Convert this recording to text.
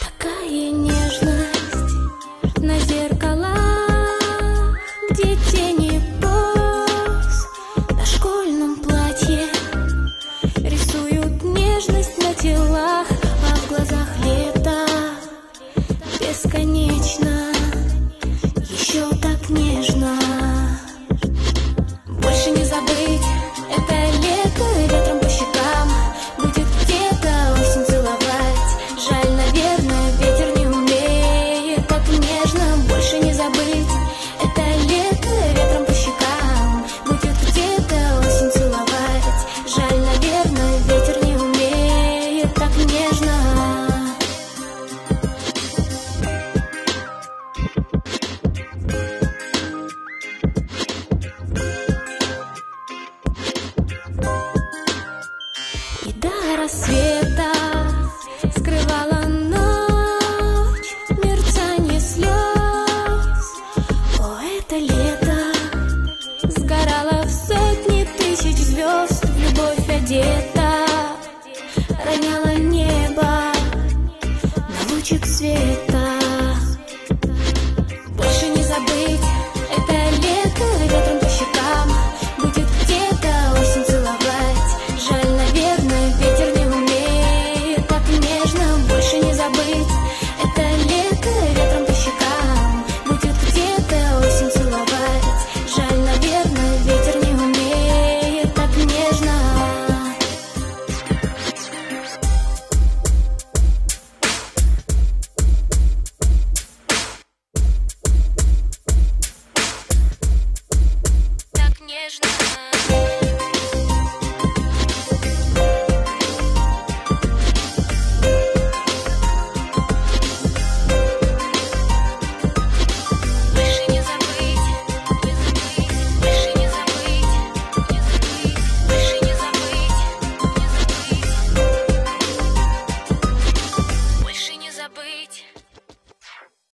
Такая нежность на зеркала, где тени И до рассвета скрывала ночь мерцание слез. О, это лето сгорало в сотни тысяч звезд, любовь одета, роняла лучик света.